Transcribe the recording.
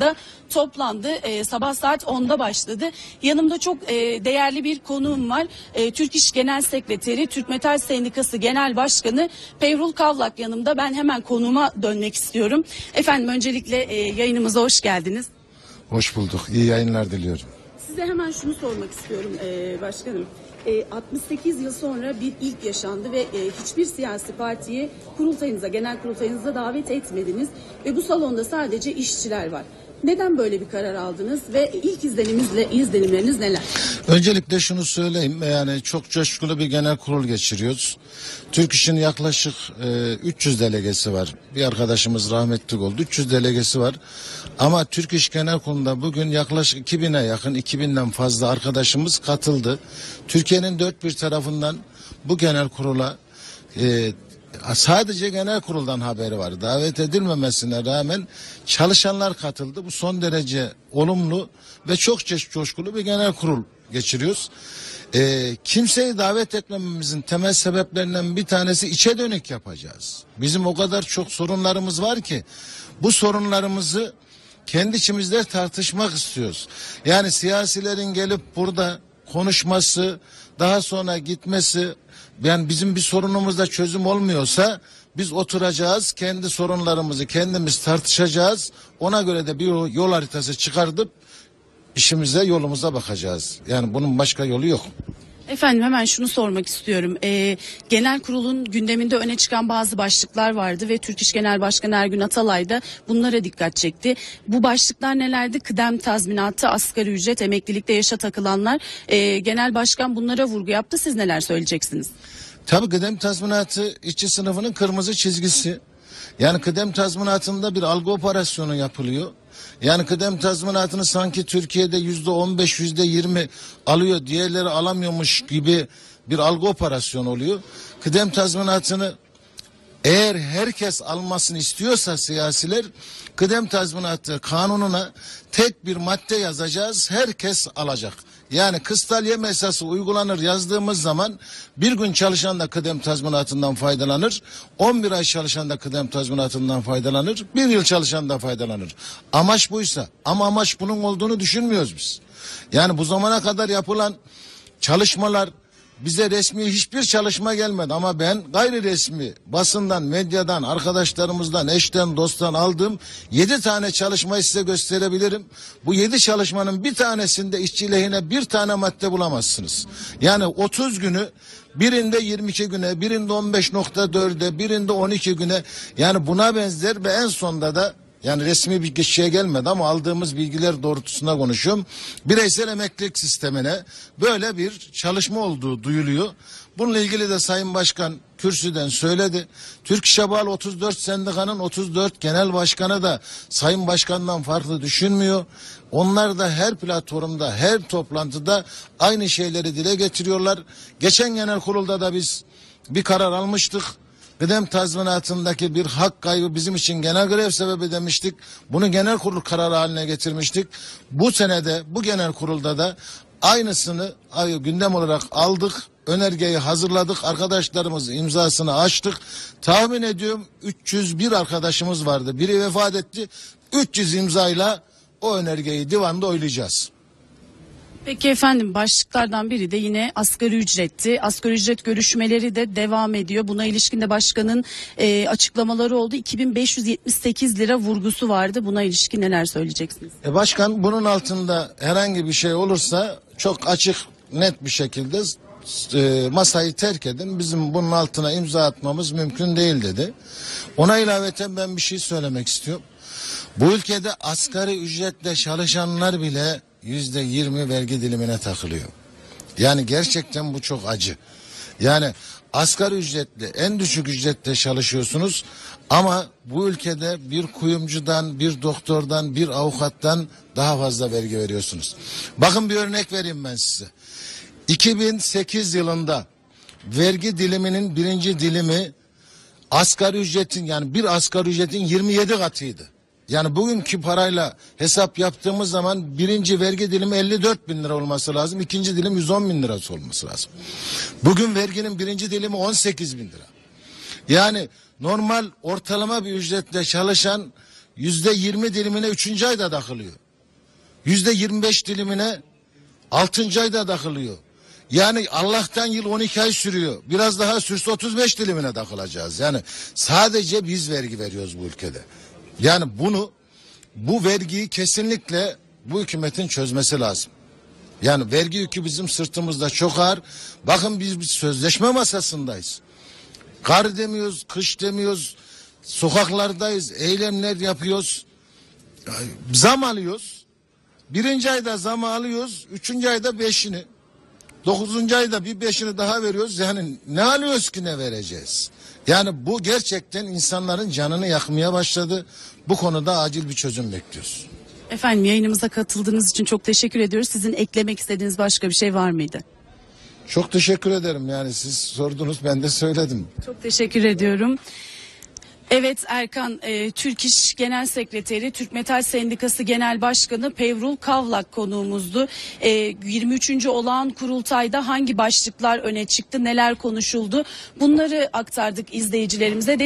da toplandı. Ee, sabah saat 10'da başladı. Yanımda çok e, değerli bir konuğum var. E, Türk İş Genel Sekreteri, Türk Metal Sendikası Genel Başkanı Pevrul Kavlak yanımda. Ben hemen konuğuma dönmek istiyorum. Efendim öncelikle e, yayınımıza hoş geldiniz. Hoş bulduk. İyi yayınlar diliyorum. Size hemen şunu sormak istiyorum e, başkanım. E, 68 yıl sonra bir ilk yaşandı ve e, hiçbir siyasi partiyi kurultayınıza, genel kurultayınıza davet etmediniz ve bu salonda sadece işçiler var. Neden böyle bir karar aldınız ve ilk izlenimizle izlenimleriniz neler? Öncelikle şunu söyleyeyim. Yani çok coşkulu bir genel kurul geçiriyoruz. Türk İş'in yaklaşık e, 300 delegesi var. Bir arkadaşımız rahmetli oldu. 300 delegesi var. Ama Türk İş Genel Kurulu'nda bugün yaklaşık 2000'e yakın 2000'den fazla arkadaşımız katıldı. Türkiye'nin dört bir tarafından bu genel kurula e, sadece genel kuruldan haberi var. Davet edilmemesine rağmen çalışanlar katıldı. Bu son derece olumlu ve çok coş- coşkulu bir genel kurul geçiriyoruz. Ee, kimseyi davet etmememizin temel sebeplerinden bir tanesi içe dönük yapacağız. Bizim o kadar çok sorunlarımız var ki bu sorunlarımızı kendi içimizde tartışmak istiyoruz. Yani siyasilerin gelip burada konuşması, daha sonra gitmesi, yani bizim bir sorunumuzda çözüm olmuyorsa biz oturacağız, kendi sorunlarımızı kendimiz tartışacağız. Ona göre de bir yol, haritası çıkartıp işimize yolumuza bakacağız. Yani bunun başka yolu yok. Efendim hemen şunu sormak istiyorum. Ee, genel kurulun gündeminde öne çıkan bazı başlıklar vardı ve Türk İş Genel Başkanı Ergün Atalay da bunlara dikkat çekti. Bu başlıklar nelerdi? Kıdem tazminatı, asgari ücret, emeklilikte yaşa takılanlar. Ee, Genel Başkan bunlara vurgu yaptı. Siz neler söyleyeceksiniz? Tabii kıdem tazminatı işçi sınıfının kırmızı çizgisi. Yani kıdem tazminatında bir algı operasyonu yapılıyor. Yani kıdem tazminatını sanki Türkiye'de yüzde on beş, yüzde yirmi alıyor, diğerleri alamıyormuş gibi bir algı operasyonu oluyor. Kıdem tazminatını eğer herkes almasını istiyorsa siyasiler kıdem tazminatı kanununa tek bir madde yazacağız. Herkes alacak. Yani kıstalye esası uygulanır yazdığımız zaman bir gün çalışan da kıdem tazminatından faydalanır. 11 ay çalışan da kıdem tazminatından faydalanır. Bir yıl çalışan da faydalanır. Amaç buysa ama amaç bunun olduğunu düşünmüyoruz biz. Yani bu zamana kadar yapılan çalışmalar bize resmi hiçbir çalışma gelmedi ama ben gayri resmi basından, medyadan, arkadaşlarımızdan, eşten, dosttan aldığım yedi tane çalışmayı size gösterebilirim. Bu yedi çalışmanın bir tanesinde işçi lehine bir tane madde bulamazsınız. Yani 30 günü birinde 22 güne, birinde 15.4'e, birinde 12 güne yani buna benzer ve en sonda da yani resmi bir kişiye gelmedi ama aldığımız bilgiler doğrultusunda konuşuyorum. Bireysel emeklilik sistemine böyle bir çalışma olduğu duyuluyor. Bununla ilgili de Sayın Başkan kürsüden söyledi. Türk İş'e bağlı 34 sendikanın 34 genel başkanı da Sayın Başkan'dan farklı düşünmüyor. Onlar da her platformda, her toplantıda aynı şeyleri dile getiriyorlar. Geçen genel kurulda da biz bir karar almıştık. Kıdem tazminatındaki bir hak kaybı bizim için genel grev sebebi demiştik. Bunu genel kurul kararı haline getirmiştik. Bu senede bu genel kurulda da aynısını ay- gündem olarak aldık. Önergeyi hazırladık. Arkadaşlarımız imzasını açtık. Tahmin ediyorum 301 arkadaşımız vardı. Biri vefat etti. 300 imzayla o önergeyi divanda oylayacağız. Peki efendim başlıklardan biri de yine asgari ücretti. Asgari ücret görüşmeleri de devam ediyor. Buna ilişkin de başkanın e, açıklamaları oldu. 2578 lira vurgusu vardı. Buna ilişkin neler söyleyeceksiniz? E başkan bunun altında herhangi bir şey olursa çok açık net bir şekilde e, masayı terk edin. Bizim bunun altına imza atmamız mümkün değil dedi. Ona ilaveten ben bir şey söylemek istiyorum. Bu ülkede asgari ücretle çalışanlar bile yüzde yirmi vergi dilimine takılıyor. Yani gerçekten bu çok acı. Yani asgari ücretle en düşük ücretle çalışıyorsunuz ama bu ülkede bir kuyumcudan, bir doktordan, bir avukattan daha fazla vergi veriyorsunuz. Bakın bir örnek vereyim ben size. 2008 yılında vergi diliminin birinci dilimi asgari ücretin yani bir asgari ücretin 27 katıydı. Yani bugünkü parayla hesap yaptığımız zaman birinci vergi dilimi 54 bin lira olması lazım. ikinci dilim 110 bin lirası olması lazım. Bugün verginin birinci dilimi 18 bin lira. Yani normal ortalama bir ücretle çalışan yüzde yirmi dilimine üçüncü ayda takılıyor. Yüzde yirmi beş dilimine altıncı ayda takılıyor. Yani Allah'tan yıl 12 ay sürüyor. Biraz daha sürse 35 dilimine takılacağız. Yani sadece biz vergi veriyoruz bu ülkede. Yani bunu bu vergiyi kesinlikle bu hükümetin çözmesi lazım. Yani vergi yükü bizim sırtımızda çok ağır. Bakın biz bir sözleşme masasındayız. Kar demiyoruz, kış demiyoruz. Sokaklardayız, eylemler yapıyoruz. Zam alıyoruz. Birinci ayda zam alıyoruz. Üçüncü ayda beşini. Dokuzuncu ayda bir beşini daha veriyoruz. Yani ne alıyoruz ki ne vereceğiz? Yani bu gerçekten insanların canını yakmaya başladı. Bu konuda acil bir çözüm bekliyoruz. Efendim yayınımıza katıldığınız için çok teşekkür ediyoruz. Sizin eklemek istediğiniz başka bir şey var mıydı? Çok teşekkür ederim. Yani siz sordunuz ben de söyledim. Çok teşekkür ediyorum. Evet Erkan, e, Türk İş Genel Sekreteri, Türk Metal Sendikası Genel Başkanı Pevrul Kavlak konuğumuzdu. E, 23. olağan kurultayda hangi başlıklar öne çıktı, neler konuşuldu bunları aktardık izleyicilerimize.